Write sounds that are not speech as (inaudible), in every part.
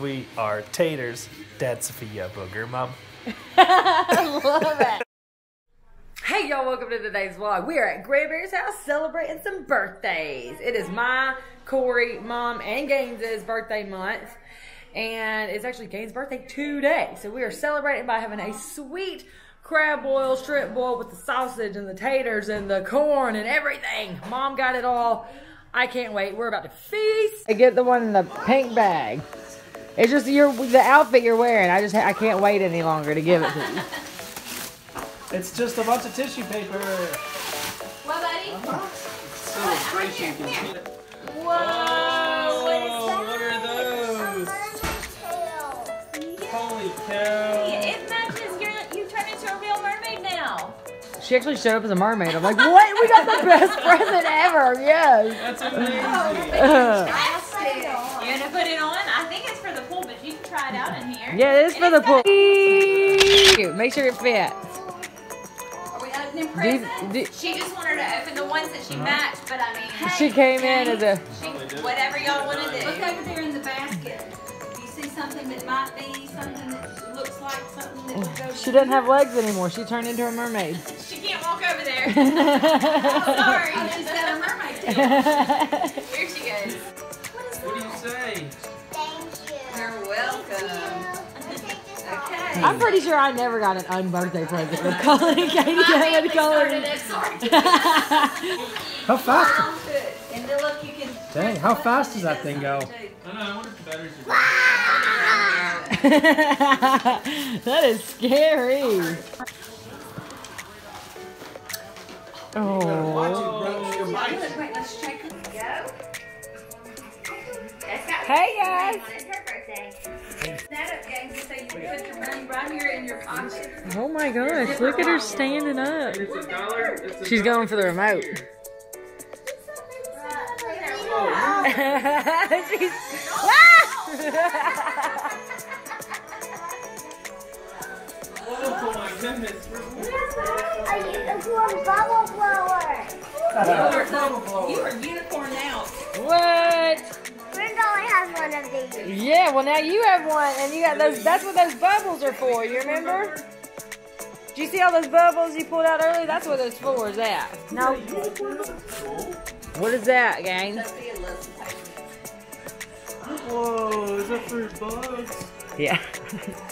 We are taters. Dad Sophia Booger Mom. Love (laughs) it. Hey y'all, welcome to today's vlog. We are at GrandBerry's house celebrating some birthdays. It is my, Corey, mom, and Gaines's birthday month. And it's actually Gaines' birthday today. So we are celebrating by having a sweet crab boil, shrimp boil with the sausage and the taters and the corn and everything. Mom got it all. I can't wait. We're about to feast. I get the one in the pink bag. It's just your the outfit you're wearing. I just I can't wait any longer to give it to you. (laughs) It's just a bunch of tissue paper. What, buddy? Uh-huh. So Celebration. Whoa, what is Oh, what are those? Holy cow. It matches your, you turned into a real mermaid now. She actually showed up as a mermaid. I'm like, what? We got the best (laughs) present ever. Yes. That's amazing. Oh, (laughs) Uh, You're gonna put it on? I think it's for the pool, but you can try it out in here. yeah, it is And for the it's pool. Make sure it fits. Are we opening Do- presents? do- she just wanted to open the ones that she uh-huh. matched, but I mean, hey, She came in as a. she, whatever y'all want to do. Look over there in the basket. You see something that might be something that looks like something that would go. She doesn't have legs anymore. She turned into a mermaid. (laughs) She can't walk over there. (laughs) Oh, Sorry. she's got a mermaid (laughs) Okay. I'm pretty sure I never got an unbirthday present with Colin and Katie having Colin. (laughs) How fast? And then look, you can. Dang, how fast does that thing go? I know, I wonder if the batteries are (laughs) that is scary. Oh. Wait, let's check it. Hey guys. Oh my gosh, look at her standing up. A a She's going for the remote. (laughs) She's. Oh my goodness. You are unicorn out. what? Brenda only has one of these. Yeah, well now you have one, and you got those. That's what those bubbles are for. You remember? Do you see all those bubbles you pulled out earlier? That's what those for is at. No. What is that, gang? Whoa, is that for bugs? Yeah.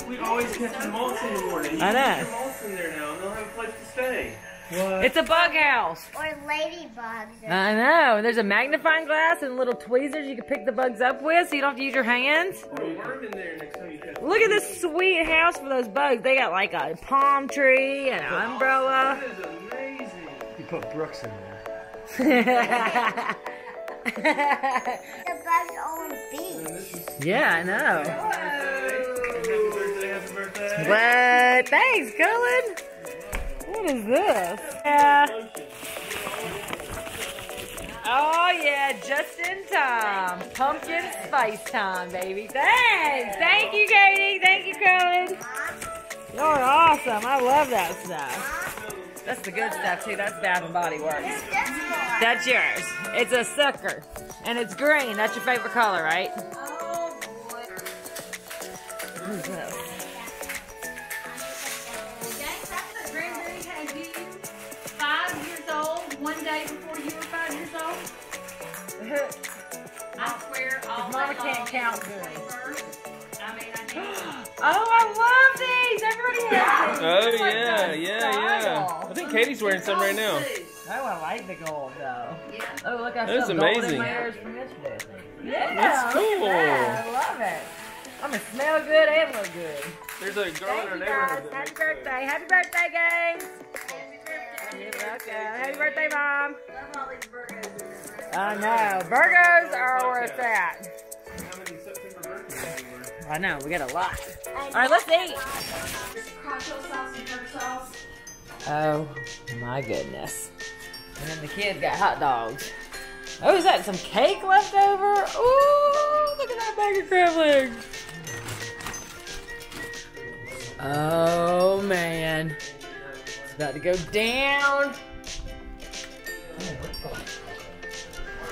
We always catch the moths in the morning. You I know. can moths in there now, and they'll have a place to stay. What? It's a bug house. Or ladybugs. I know. There's a magnifying glass and little tweezers you can pick the bugs up with, so you don't have to use your hands. Or a worm in there next time you catch Look at this sweet house for those bugs. They got like a palm tree and an umbrella. That is amazing. You put Brooks in there. (laughs) The bugs own bees. yeah, I know. Happy birthday, happy birthday. What? Thanks, Cullen. What is this? Yeah. Oh yeah, just in time. Pumpkin spice time, baby. Thanks. Thank you, Katie. Thank you, Cullen. You're awesome. I love that stuff. That's the good stuff too. That's Bath and Body Works. That's yours. It's a sucker, and it's green. That's your favorite color, right? Oh, boy. Oh, like yeah, yeah, yeah. I think Katie's wearing some right now. Oh, I like the gold though. Yeah. Oh, look, I That's still have gold in amazing. my ears from yesterday. Yeah, That's cool. that. I love it. I'm gonna smell good and look good. There's a girl in Thank our you neighborhood. that Happy birthday. Happy birthday, gang. You're welcome. Happy birthday, Mom. I know. Virgos are where it's at. that. How many September birthdays were? I know. We got a lot. All right, let's eat. Cocktail sauce and hot sauce. Oh my goodness. And then the kids got hot dogs. Oh, is that some cake left over? Ooh, look at that bag of crab legs. Oh man. It's about to go down.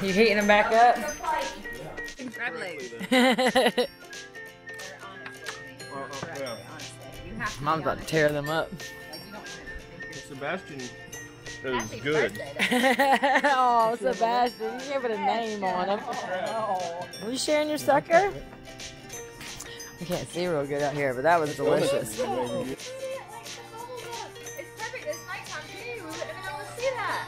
You heating them back up? Crab legs. (laughs) Mom's about to tear them up. honest. Like, you don't think you're- Sebastian is Happy good. oh, Sebastian, you gave it a name on him. Are you sharing your sucker? I can't see real good out here, but that was delicious. It's perfect. It's nighttime too. We wouldn't have been able to see that.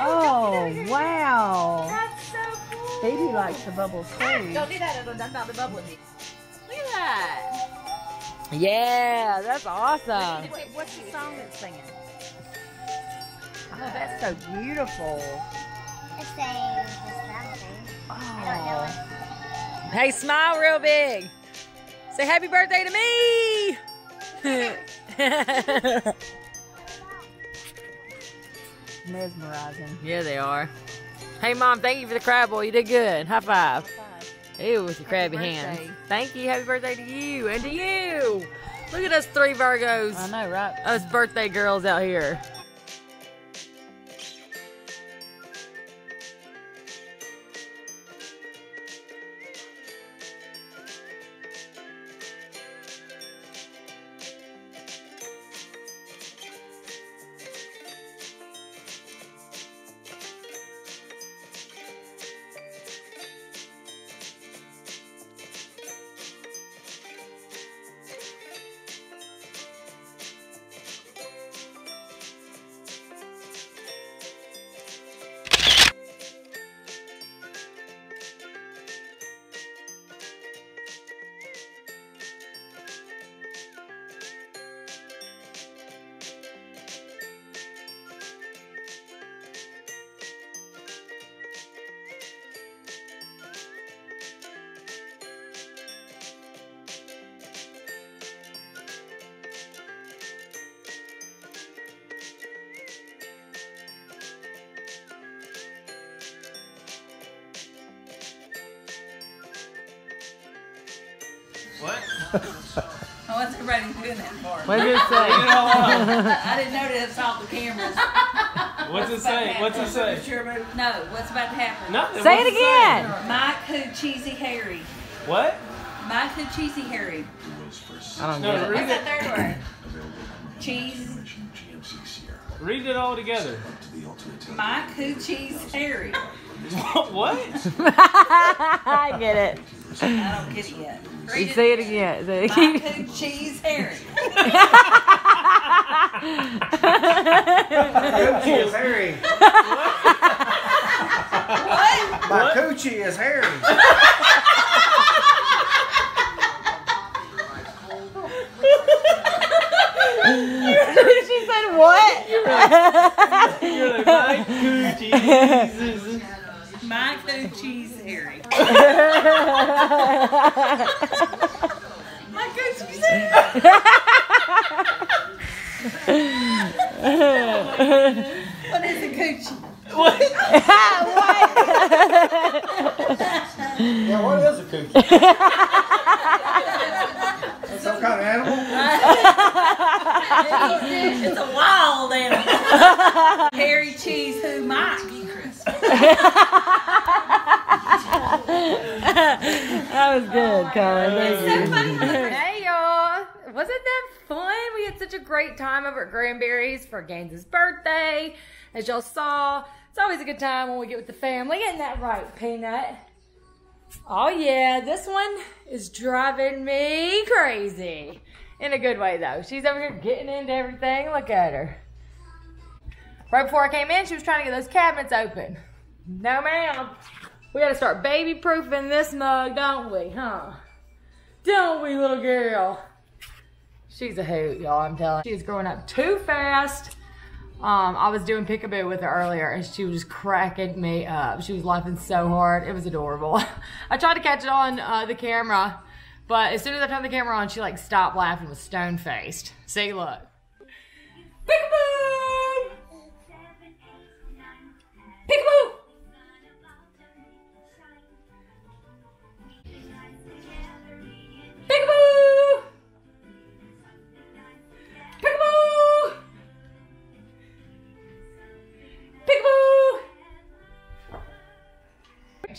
Oh, wow. That's so cool. Baby likes the bubbles too. Don't do that. It'll dump out the bubbles. Look at that. Yeah, that's awesome. Wait, what's the song that's singing? Oh, that's so beautiful. It's saying something. I don't know Oh. Hey, smile real big. Say happy birthday to me. (laughs) Mesmerizing. Yeah, they are. Hey, Mom, thank you for the crab bowl. You did good. High five. Ew, with your crabby hands. Thank you. Happy birthday to you and to you. Look at us three Virgos. I know, right? Us birthday girls out here. What? What's everybody doing that for? What did it say? (laughs) I didn't know that it's off the cameras. What's it say? What's it say? Sure, no, what's about to happen? Nothing. Say What's it again. Mike Who Cheesy Harry. What? Mike Who Cheesy Harry. I don't know. read What's it. that third word? Cheese. Read it all together. Mike Who Cheese Harry. What? (laughs) I get it. I don't get it yet. Read say it again. Say it Mike again. Who Cheese Harry. (laughs) Coochie is hairy. What? My coochie is hairy. she said what? You're like, my coochie. Mike Who Cheese Harry. (laughs) Mike Who Cheese Harry. what is a coochie? What? what? (laughs) Yeah, what is a coochie? That's (laughs) some kind of animal? It's a wild animal. Harry Cheese Who Mike. That was good, Colin. Thank you. Hey y'all! Wasn't that fun? We had such a great time over at GrandBerry's for Gaines' birthday. As y'all saw, it's always a good time when we get with the family. Isn't that right, Peanut? Oh yeah, this one is driving me crazy. In a good way though. She's over here getting into everything. Look at her. Right before I came in, she was trying to get those cabinets open. No ma'am. We gotta start baby proofing this mug, don't we, huh? Don't we, little girl? She's a hoot, y'all, I'm telling you. She's growing up too fast. Um, I was doing peekaboo with her earlier and she was just cracking me up. She was laughing so hard. It was adorable. (laughs) I tried to catch it on uh, the camera, but as soon as I turned the camera on, she like stopped laughing was stone faced. See, look.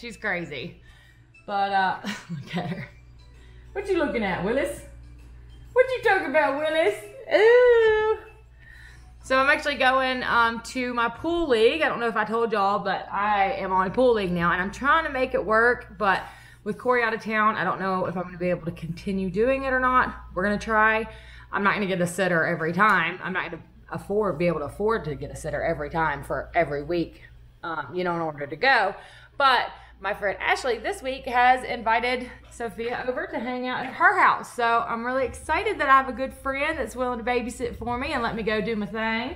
She's crazy. But, uh, (laughs) look at her. What you looking at, Willis? What you talking about, Willis? Ooh. So I'm actually going um, to my pool league. I don't know if I told y'all, but I am on a pool league now, and I'm trying to make it work. But with Corey out of town, I don't know if I'm going to be able to continue doing it or not. We're going to try. I'm not going to get a sitter every time. I'm not going to afford be able to afford to get a sitter every time for every week. Um, you know, in order to go, but my friend Ashley this week has invited Sophia over to hang out at her house. So I'm really excited that I have a good friend that's willing to babysit for me and let me go do my thing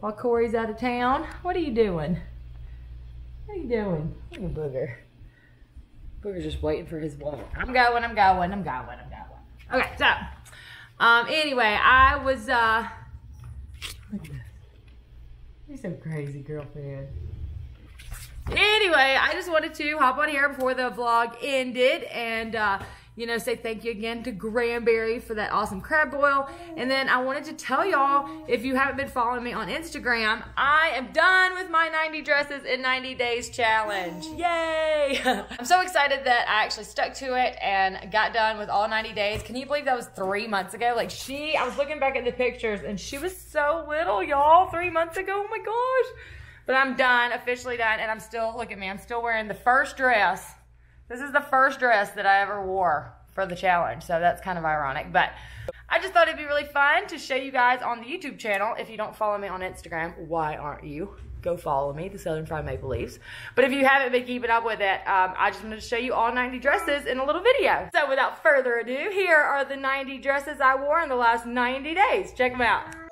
while Corey's out of town. What are you doing? What are you doing? Look at Booger. Booger's just waiting for his walk. I'm going, I'm going, I'm going, I'm going. Okay, so, um, anyway, I was, uh, look at this. You're so crazy, girlfriend. Anyway, I just wanted to hop on here before the vlog ended and, uh, you know, say thank you again to GrandBerry for that awesome crab boil. And then I wanted to tell y'all, if you haven't been following me on Instagram, I am done with my 90 dresses in 90 days challenge. Yay! (laughs) I'm so excited that I actually stuck to it and got done with all 90 days. Can you believe that was three months ago? Like she, I was looking back at the pictures and she was so little, y'all, three months ago. Oh my gosh. But I'm done, officially done, and I'm still, look at me, I'm still wearing the first dress. This is the first dress that I ever wore for the challenge, so that's kind of ironic. But I just thought it'd be really fun to show you guys on the YouTube channel. If you don't follow me on Instagram, why aren't you? Go follow me, the Southern Fried Maple Leaves. But if you haven't been keeping up with it, um, I just wanted to show you all 90 dresses in a little video. So without further ado, here are the 90 dresses I wore in the last 90 days. Check them out.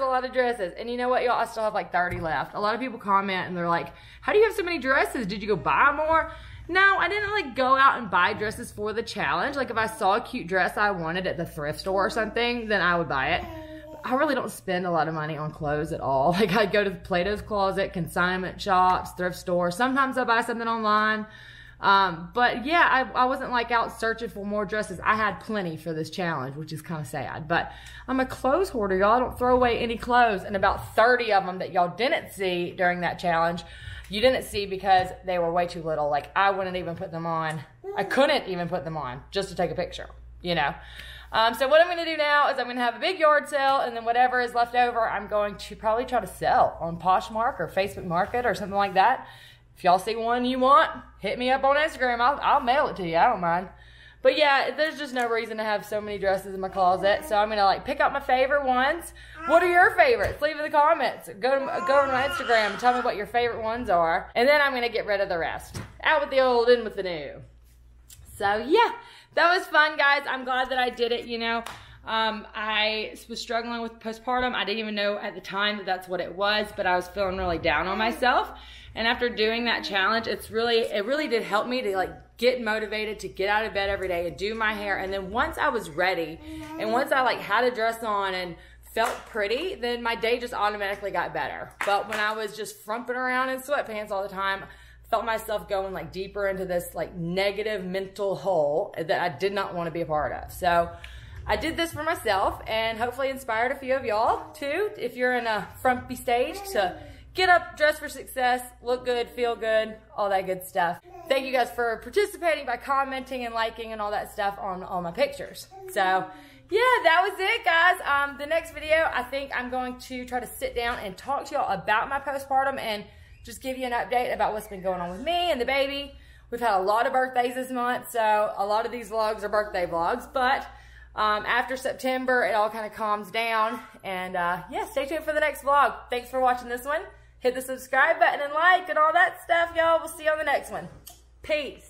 That's a lot of dresses. And you know what, y'all? I still have like 30 left. A lot of people comment and they're like, how do you have so many dresses? Did you go buy more? No, I didn't like go out and buy dresses for the challenge. Like if I saw a cute dress I wanted at the thrift store or something, then I would buy it. But I really don't spend a lot of money on clothes at all. (laughs) Like I go to Plato's Closet, consignment shops, thrift store. Sometimes I buy something online. Um, but yeah, I, I wasn't like out searching for more dresses. I had plenty for this challenge, which is kind of sad. But I'm a clothes hoarder, y'all. I don't throw away any clothes. And about 30 of them that y'all didn't see during that challenge, you didn't see because they were way too little. Like I wouldn't even put them on. I couldn't even put them on just to take a picture, you know. Um, so what I'm going to do now is I'm going to have a big yard sale, and then whatever is left over, I'm going to probably try to sell on Poshmark or Facebook Market or something like that. If y'all see one you want, hit me up on Instagram. I'll, I'll mail it to you. I don't mind. But yeah, there's just no reason to have so many dresses in my closet. So I'm gonna like pick out my favorite ones. What are your favorites? Leave in the comments. Go to go to my Instagram and tell me what your favorite ones are. And then I'm gonna get rid of the rest. Out with the old, in with the new. So yeah, that was fun, guys. I'm glad that I did it. You know, Um, I was struggling with postpartum. I didn't even know at the time that that's what it was, but I was feeling really down on myself. And after doing that challenge, it's really, it really did help me to like get motivated to get out of bed every day and do my hair. And then once I was ready and once I like had a dress on and felt pretty, then my day just automatically got better. But when I was just frumping around in sweatpants all the time, felt myself going like deeper into this like negative mental hole that I did not want to be a part of. So I did this for myself and hopefully inspired a few of y'all too. If you're in a frumpy stage to get up, dress for success, look good, feel good, all that good stuff. Thank you guys for participating by commenting and liking and all that stuff on all my pictures. So yeah, that was it, guys. Um, the next video, I think I'm going to try to sit down and talk to y'all about my postpartum and just give you an update about what's been going on with me and the baby. We've had a lot of birthdays this month, so a lot of these vlogs are birthday vlogs, but um, after September, it all kind of calms down. And uh, yeah, stay tuned for the next vlog. Thanks for watching this one. Hit the subscribe button and like and all that stuff, y'all. We'll see you on the next one. Peace.